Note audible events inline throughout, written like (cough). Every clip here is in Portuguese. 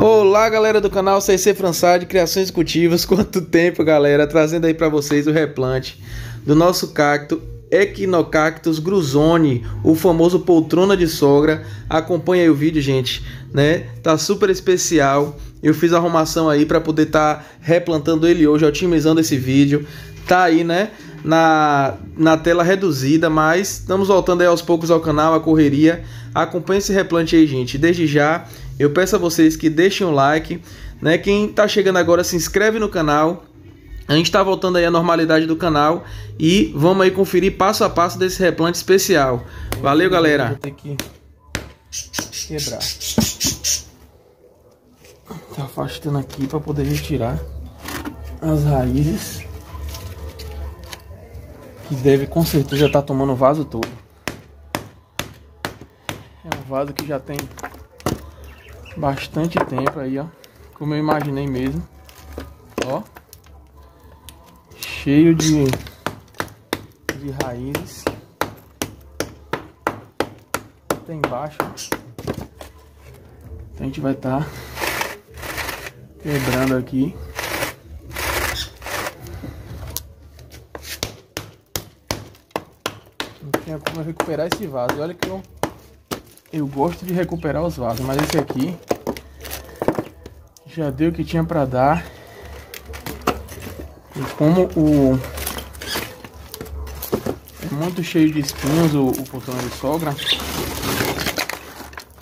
Olá galera do canal CC Fransade Criações Cultivos, (laughs) quanto tempo galera, trazendo aí para vocês o replante do nosso cacto Equinocactus gruzone, o famoso poltrona de sogra. Acompanha aí o vídeo, gente, né? Tá super especial. Eu fiz a arrumação aí para poder estar tá replantando ele hoje, otimizando esse vídeo. Tá aí, né? Na, na tela reduzida, mas estamos voltando aí aos poucos ao canal, a correria. Acompanhe esse replante aí, gente. Desde já, eu peço a vocês que deixem um like, né? Quem tá chegando agora, se inscreve no canal. A gente está voltando aí à normalidade do canal e vamos aí conferir passo a passo desse replante especial. Valeu, galera. Vou ter que quebrar. Tá afastando aqui para poder retirar as raízes. Que deve com certeza estar tá tomando o vaso todo. É um vaso que já tem bastante tempo aí, ó. Como eu imaginei mesmo. Ó cheio de, de raízes. Até embaixo. Então a gente vai estar tá quebrando aqui. Como recuperar esse vaso. Olha que eu, eu gosto de recuperar os vasos, mas esse aqui já deu o que tinha para dar. E como o é muito cheio de espinhos o, o portão de sogra,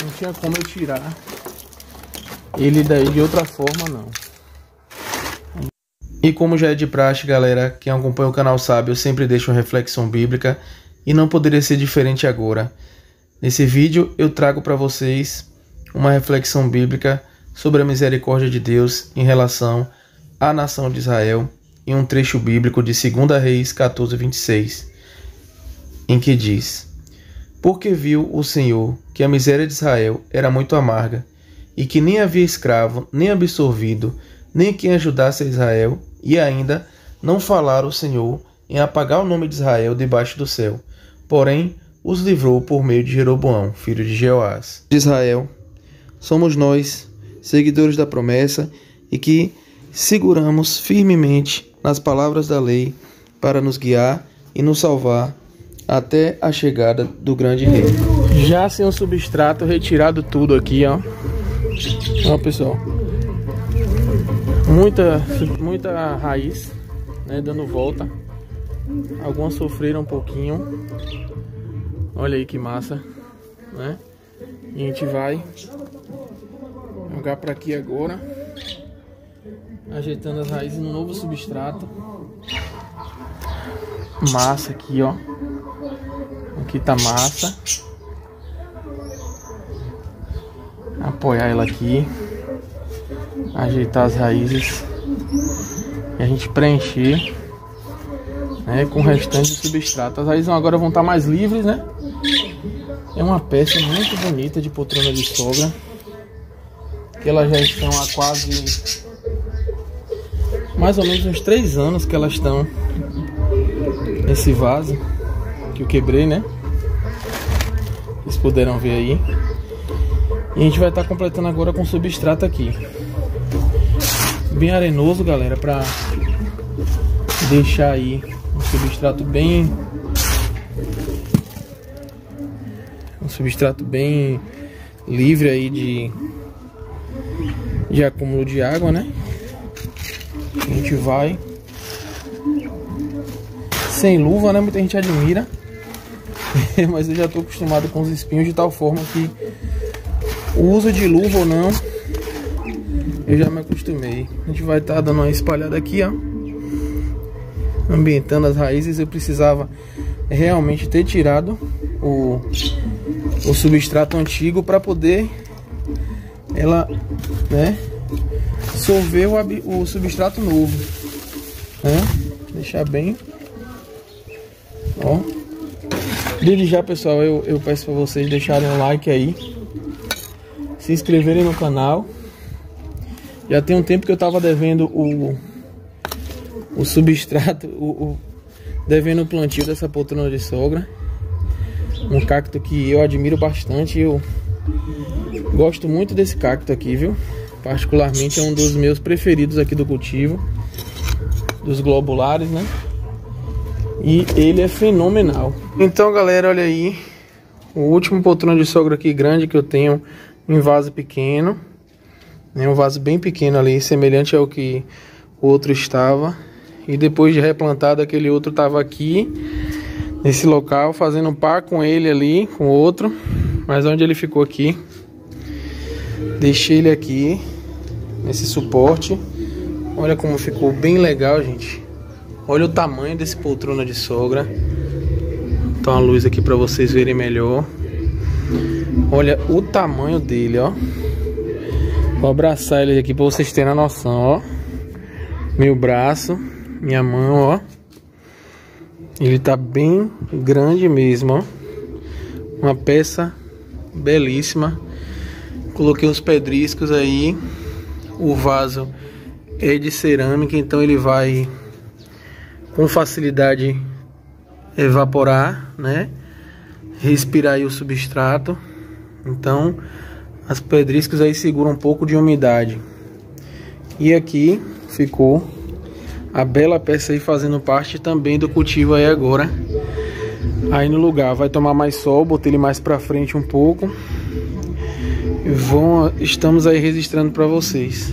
não tinha como eu tirar ele daí de outra forma não. E como já é de praxe, galera, quem acompanha o canal sabe, eu sempre deixo uma reflexão bíblica e não poderia ser diferente agora. Nesse vídeo eu trago para vocês uma reflexão bíblica sobre a misericórdia de Deus em relação à nação de Israel em um trecho bíblico de 2 Reis 14, 26, em que diz: Porque viu o Senhor que a miséria de Israel era muito amarga, e que nem havia escravo, nem absorvido, nem quem ajudasse a Israel, e ainda não falara o Senhor em apagar o nome de Israel debaixo do céu. Porém, os livrou por meio de Jeroboão, filho de Jeoás. De Israel, somos nós, seguidores da promessa, e que seguramos firmemente nas palavras da lei para nos guiar e nos salvar até a chegada do grande rei. Já sem o substrato retirado tudo aqui, ó. Ó, pessoal. Muita, muita raiz, né, dando volta. Algumas sofreram um pouquinho. Olha aí que massa, né? E a gente vai jogar para aqui agora ajeitando as raízes no novo substrato. Massa aqui, ó. Aqui tá massa. Apoiar ela aqui. Ajeitar as raízes. E a gente preencher né, com o restante do substrato. As raízes agora vão estar tá mais livres, né? É uma peça muito bonita de poltrona de sogra. Que elas já estão há quase mais ou menos uns três anos que elas estão nesse vaso que eu quebrei, né? Vocês puderam ver aí. E a gente vai estar tá completando agora com substrato aqui. Bem arenoso, galera, pra deixar aí um substrato bem... Um substrato bem livre aí de, de acúmulo de água, né? A gente vai sem luva, né? Muita gente admira. (laughs) Mas eu já estou acostumado com os espinhos de tal forma que o uso de luva ou não, eu já me acostumei. A gente vai estar tá dando uma espalhada aqui, ó. Ambientando as raízes, eu precisava realmente ter tirado o, o substrato antigo para poder ela, né, dissolver o, o substrato novo. Né? Deixar bem. Ó. Desde já, pessoal, eu, eu peço para vocês deixarem um like aí. Se inscreverem no canal. Já tem um tempo que eu tava devendo o, o substrato, o, o devendo o plantio dessa poltrona de sogra. Um cacto que eu admiro bastante, eu gosto muito desse cacto aqui, viu? Particularmente é um dos meus preferidos aqui do cultivo, dos globulares, né? E ele é fenomenal. Então, galera, olha aí. O último poltrona de sogra aqui grande que eu tenho em vaso pequeno. É um vaso bem pequeno ali, semelhante ao que o outro estava. E depois de replantado, aquele outro estava aqui, nesse local, fazendo um par com ele ali, com o outro. Mas onde ele ficou aqui, deixei ele aqui, nesse suporte. Olha como ficou bem legal, gente. Olha o tamanho desse poltrona de sogra. Então a luz aqui para vocês verem melhor. Olha o tamanho dele, ó. Vou abraçar ele aqui para vocês terem a noção, ó. Meu braço, minha mão, ó. Ele tá bem grande mesmo, ó. Uma peça belíssima. Coloquei os pedriscos aí. O vaso é de cerâmica, então ele vai com facilidade evaporar, né? Respirar aí o substrato. Então, as pedriscas aí seguram um pouco de umidade. E aqui ficou a bela peça aí fazendo parte também do cultivo aí agora. Aí no lugar vai tomar mais sol, botei ele mais para frente um pouco. Vão, estamos aí registrando para vocês.